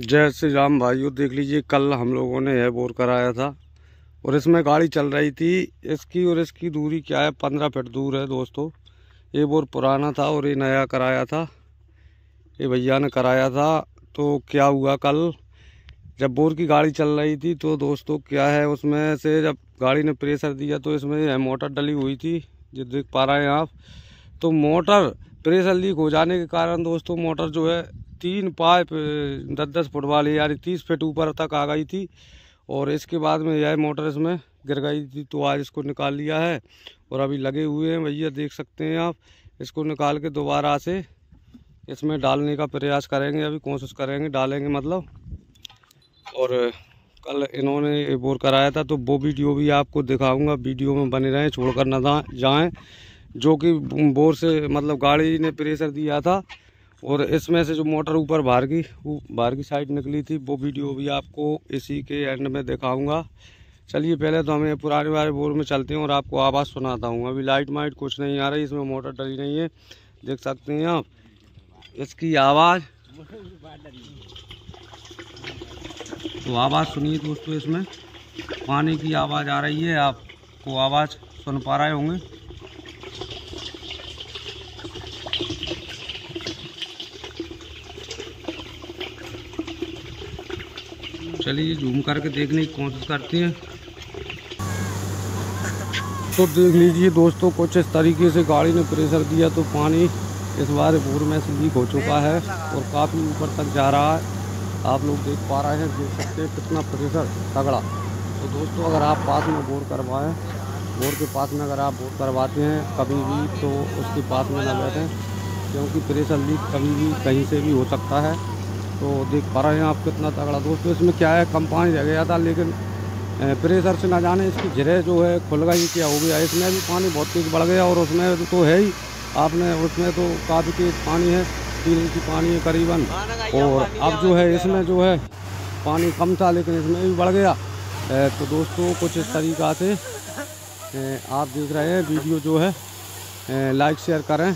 जय श्री राम भाइयों, देख लीजिए, कल हम लोगों ने यह बोर कराया था और इसमें गाड़ी चल रही थी। इसकी और इसकी दूरी क्या है? पंद्रह फीट दूर है दोस्तों। ये बोर पुराना था और ये नया कराया था। ये भैया ने कराया था। तो क्या हुआ कल? जब बोर की गाड़ी चल रही थी तो दोस्तों क्या है उसमें से जब गाड़ी ने प्रेशर दिया तो इसमें मोटर डली हुई थी। जो देख पा रहे हैं आप। तो मोटर प्रेशर लीक हो जाने के कारण दोस्तों मोटर जो है तीन पाइप दस दस फुट वाली, यानी तीस फीट ऊपर तक आ गई थी। और इसके बाद में यह मोटर इसमें गिर गई थी तो आज इसको निकाल लिया है। और अभी लगे हुए हैं, भैया, देख सकते हैं आप। इसको निकाल के दोबारा से इसमें डालने का प्रयास करेंगे। अभी कोशिश करेंगे, डालेंगे मतलब। और कल इन्होंने बोर कराया था तो वो वीडियो भी आपको दिखाऊँगा। वीडियो में बने रहें, छोड़कर न जाएँ। जो कि बोर से मतलब गाड़ी ने प्रेशर दिया था और इसमें से जो मोटर ऊपर बाहर की बाहर की साइड निकली थी, वो वीडियो भी आपको इसी के एंड में दिखाऊँगा। चलिए, पहले तो हमें पुराने वाले बोर में चलते हैं और आपको आवाज़ सुनाता हूँ। अभी लाइट माइट कुछ नहीं आ रही, इसमें मोटर डली नहीं है। देख सकते हैं आप, इसकी आवाज़। तो आवाज़ सुनिए दोस्तों, इसमें पानी की आवाज़ आ रही है, आपको आवाज़ सुन पा रहे होंगे। चलिए जूम करके देखने की कोशिश करते हैं। तो देख लीजिए दोस्तों, कुछ इस तरीके से गाड़ी ने प्रेशर दिया तो पानी इस बार बोर में से लीक हो चुका है और काफ़ी ऊपर तक जा रहा है। आप लोग देख पा रहे हैं, देख सकते हैं कितना प्रेशर तगड़ा। तो दोस्तों, अगर आप पास में बोर करवाएँ, बोर के पास में अगर आप बोर करवाते हैं, कभी भी तो उसके पास में ना बैठें, क्योंकि प्रेशर लीक कभी भी कहीं से भी हो सकता है। तो देख पा रहे हैं आप कितना तगड़ा दोस्तों इसमें क्या है कम पानी रह गया था, लेकिन प्रेशर से ना जाने इसकी जरे जो है खुल गई, क्या हो गया। इसमें भी पानी बहुत तेज़ बढ़ गया और उसमें तो है ही। आपने, उसमें तो काफ़ी तेज़ पानी है, तीन इंच पानी है करीबन। और अब जो है, इसमें जो है, पानी कम था, लेकिन इसमें भी बढ़ गया। तो दोस्तों, कुछ इस तरीक़ा से आप देख रहे हैं, वीडियो जो है लाइक शेयर करें,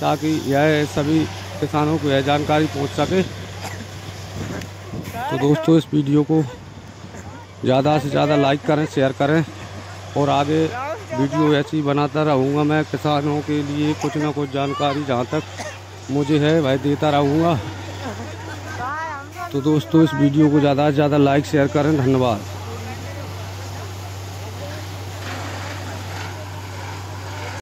ताकि यह सभी किसानों को यह जानकारी पहुँच सके। तो दोस्तों, इस वीडियो को ज़्यादा से ज़्यादा लाइक करें, शेयर करें और आगे वीडियो ऐसी बनाता रहूँगा मैं किसानों के लिए कुछ ना कुछ जानकारी जहाँ तक मुझे है, वह देता रहूँगा। तो दोस्तों, इस वीडियो को ज़्यादा से ज़्यादा लाइक, शेयर करें। धन्यवाद।